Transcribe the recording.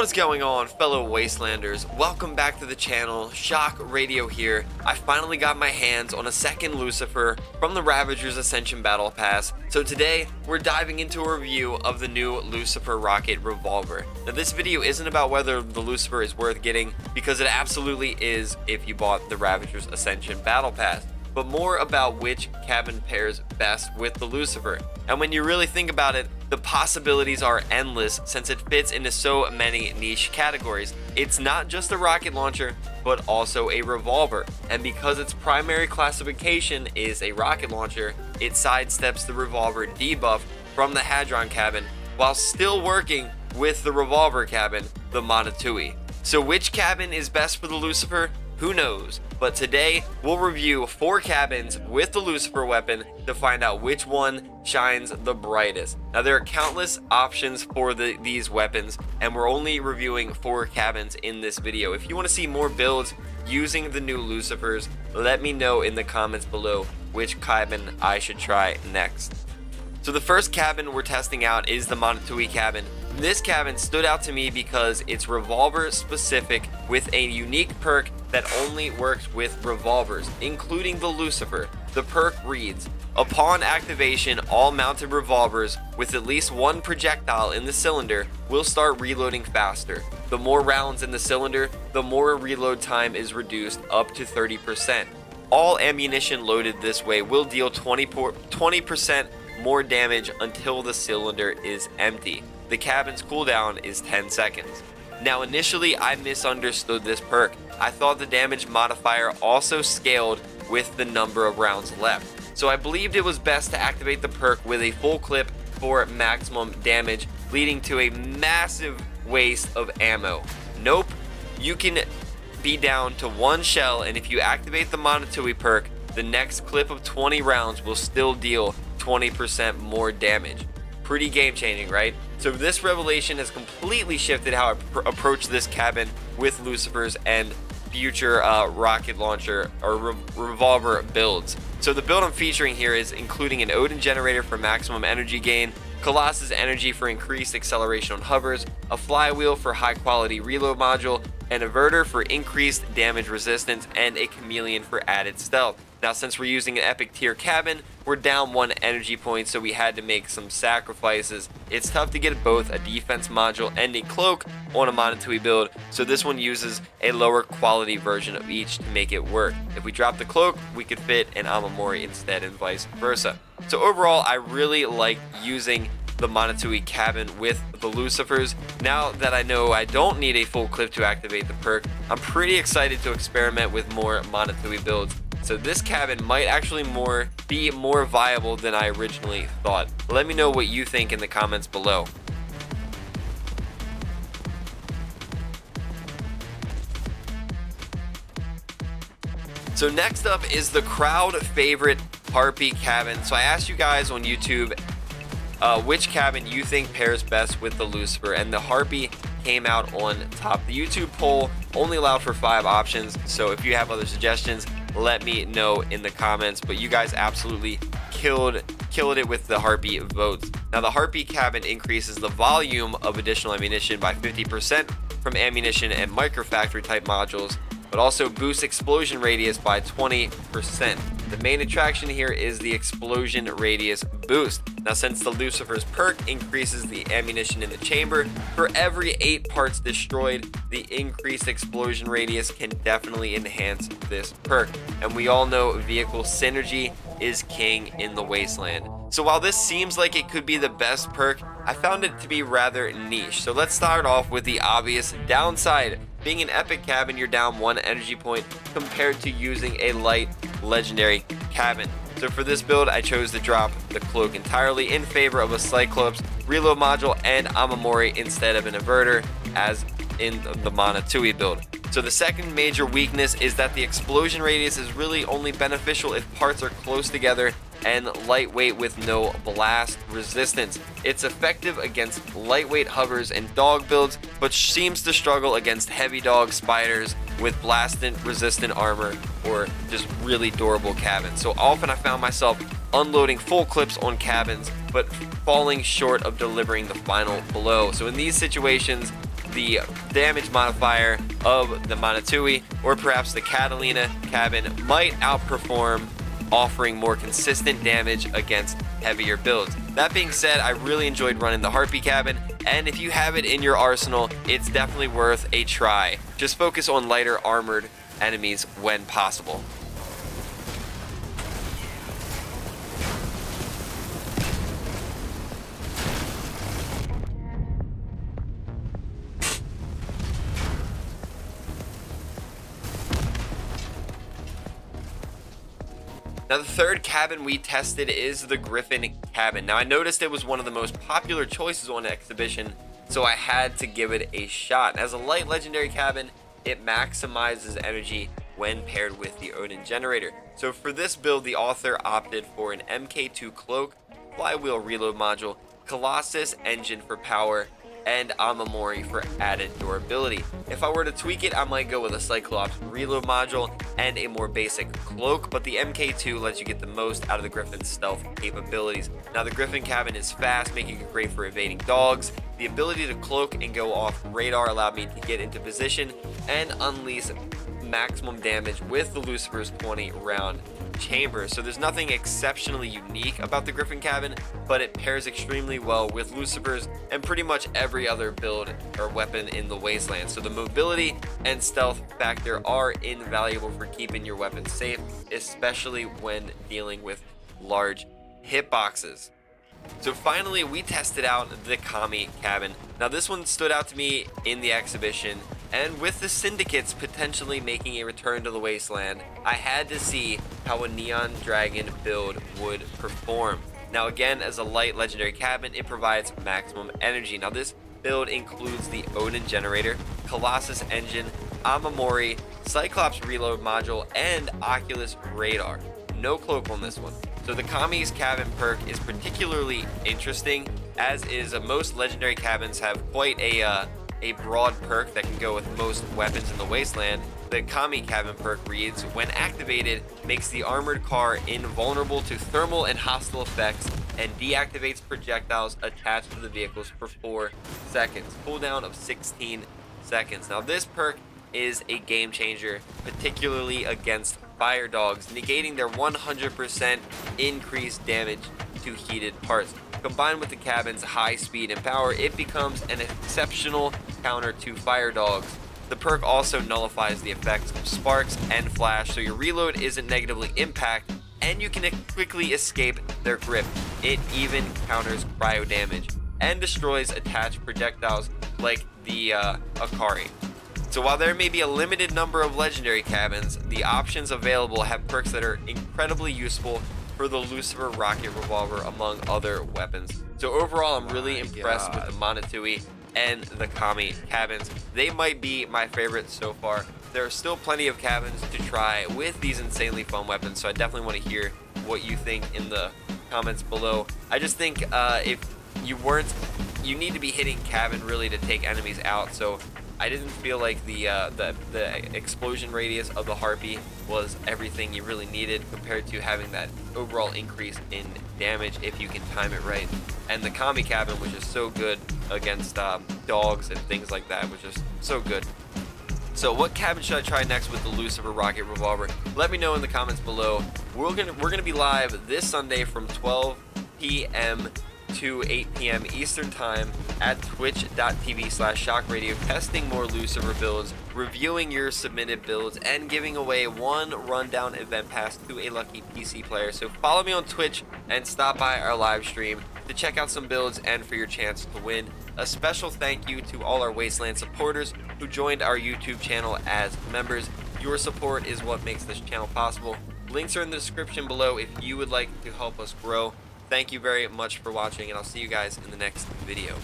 What is going on, fellow Wastelanders? Welcome back to the channel, Shock Radio here. I finally got my hands on a second Lucifer from the Ravagers Ascension Battle Pass. So today, we're diving into a review of the new Lucifer Rocket Revolver. Now this video isn't about whether the Lucifer is worth getting, because it absolutely is if you bought the Ravagers Ascension Battle Pass but more about which cabin pairs best with the Lucifer. And when you really think about it, the possibilities are endless since it fits into so many niche categories. It's not just a rocket launcher, but also a revolver. And because its primary classification is a rocket launcher, it sidesteps the revolver debuff from the Hadron cabin while still working with the revolver cabin, the Manitou. So which cabin is best for the Lucifer? Who knows? But today, we'll review four cabins with the Lucifer weapon to find out which one shines the brightest. Now, there are countless options for the, these weapons, and we're only reviewing four cabins in this video. If you want to see more builds using the new Lucifers, let me know in the comments below which cabin I should try next. So the first cabin we're testing out is the Manitou cabin. This cabin stood out to me because it's revolver specific with a unique perk that only works with revolvers, including the Lucifer. The perk reads, Upon activation, all mounted revolvers with at least one projectile in the cylinder will start reloading faster. The more rounds in the cylinder, the more reload time is reduced up to 30%. All ammunition loaded this way will deal 20% more damage until the cylinder is empty. The cabin's cooldown is 10 seconds. Now initially I misunderstood this perk. I thought the damage modifier also scaled with the number of rounds left. So I believed it was best to activate the perk with a full clip for maximum damage, leading to a massive waste of ammo. Nope, you can be down to one shell and if you activate the Manitou perk, the next clip of 20 rounds will still deal 20% more damage. Pretty game changing, right? So this revelation has completely shifted how I approach this cabin with Lucifers and future uh, rocket launcher or re revolver builds. So the build I'm featuring here is including an Odin generator for maximum energy gain, Colossus energy for increased acceleration on hovers, a flywheel for high quality reload module, an inverter for increased damage resistance, and a chameleon for added stealth. Now since we're using an epic tier cabin, we're down one energy point so we had to make some sacrifices. It's tough to get both a defense module and a cloak on a Manitou build, so this one uses a lower quality version of each to make it work. If we drop the cloak, we could fit an Amamori instead and vice versa. So overall, I really like using the Manitou cabin with the Lucifers. Now that I know I don't need a full clip to activate the perk, I'm pretty excited to experiment with more Manitou builds. So this cabin might actually more be more viable than I originally thought. Let me know what you think in the comments below. So next up is the crowd favorite Harpy cabin. So I asked you guys on YouTube uh, which cabin you think pairs best with the Lucifer, and the Harpy came out on top. The YouTube poll only allowed for five options, so if you have other suggestions, let me know in the comments. But you guys absolutely killed killed it with the Harpy votes. Now the Harpy cabin increases the volume of additional ammunition by 50% from ammunition and microfactory type modules, but also boosts explosion radius by 20%. The main attraction here is the explosion radius boost. Now since the Lucifer's perk increases the ammunition in the chamber, for every 8 parts destroyed, the increased explosion radius can definitely enhance this perk. And we all know vehicle synergy is king in the wasteland. So while this seems like it could be the best perk, I found it to be rather niche. So let's start off with the obvious downside. Being an epic cabin, you're down one energy point compared to using a light legendary cabin. So for this build, I chose to drop the cloak entirely in favor of a Cyclops reload module and Amamori instead of an inverter as in the Manitou build. So the second major weakness is that the explosion radius is really only beneficial if parts are close together and lightweight with no blast resistance. It's effective against lightweight hovers and dog builds, but seems to struggle against heavy dog spiders with blast resistant armor or just really durable cabins. So often I found myself unloading full clips on cabins, but falling short of delivering the final blow. So in these situations, the damage modifier of the Manitou or perhaps the Catalina cabin might outperform offering more consistent damage against heavier builds. That being said, I really enjoyed running the Harpy cabin, and if you have it in your arsenal, it's definitely worth a try. Just focus on lighter armored enemies when possible. Now the third cabin we tested is the Griffon cabin. Now I noticed it was one of the most popular choices on exhibition, so I had to give it a shot. As a light legendary cabin, it maximizes energy when paired with the Odin generator. So for this build, the author opted for an MK2 cloak, flywheel reload module, Colossus engine for power, and Amamori for added durability. If I were to tweak it, I might go with a Cyclops reload module and a more basic cloak, but the MK2 lets you get the most out of the Griffon's stealth capabilities. Now the Griffon cabin is fast, making it great for evading dogs. The ability to cloak and go off radar allowed me to get into position and unleash maximum damage with the Lucifer's 20 round chamber. So there's nothing exceptionally unique about the Griffon cabin, but it pairs extremely well with Lucifer's and pretty much every other build or weapon in the Wasteland. So the mobility and stealth factor are invaluable for keeping your weapon safe, especially when dealing with large hitboxes. So finally, we tested out the Kami cabin. Now this one stood out to me in the exhibition, and with the syndicates potentially making a return to the wasteland, I had to see how a Neon Dragon build would perform. Now again, as a light legendary cabin, it provides maximum energy. Now this build includes the Odin generator, Colossus engine, Amamori, Cyclops reload module, and Oculus radar. No cloak on this one. So the Kami's cabin perk is particularly interesting, as is most legendary cabins have quite a uh, a broad perk that can go with most weapons in the wasteland. The Kami cabin perk reads, when activated, makes the armored car invulnerable to thermal and hostile effects and deactivates projectiles attached to the vehicles for 4 seconds. Cooldown of 16 seconds. Now this perk is a game changer, particularly against fire dogs, negating their 100% increased damage to heated parts. Combined with the cabin's high speed and power, it becomes an exceptional counter to fire dogs. The perk also nullifies the effects of sparks and flash, so your reload isn't negatively impacted and you can quickly escape their grip. It even counters cryo damage and destroys attached projectiles like the uh, Akari. So while there may be a limited number of legendary cabins, the options available have perks that are incredibly useful for the Lucifer rocket revolver among other weapons. So overall, I'm really impressed God. with the Manitou and the Kami cabins. They might be my favorite so far. There are still plenty of cabins to try with these insanely fun weapons, so I definitely want to hear what you think in the comments below. I just think uh, if you weren't, you need to be hitting cabin really to take enemies out, so I didn't feel like the, uh, the, the explosion radius of the Harpy was everything you really needed compared to having that overall increase in damage if you can time it right. And the Kami cabin was just so good against um, dogs and things like that, was just so good. So what cabin should I try next with the Lucifer Rocket Revolver? Let me know in the comments below. We're gonna we're gonna be live this Sunday from 12 p.m to 8 p.m. Eastern Time at twitch.tv slash shockradio, testing more Lucifer builds, reviewing your submitted builds, and giving away one rundown event pass to a lucky PC player. So follow me on Twitch and stop by our live stream to check out some builds and for your chance to win. A special thank you to all our Wasteland supporters who joined our YouTube channel as members. Your support is what makes this channel possible. Links are in the description below if you would like to help us grow. Thank you very much for watching, and I'll see you guys in the next video.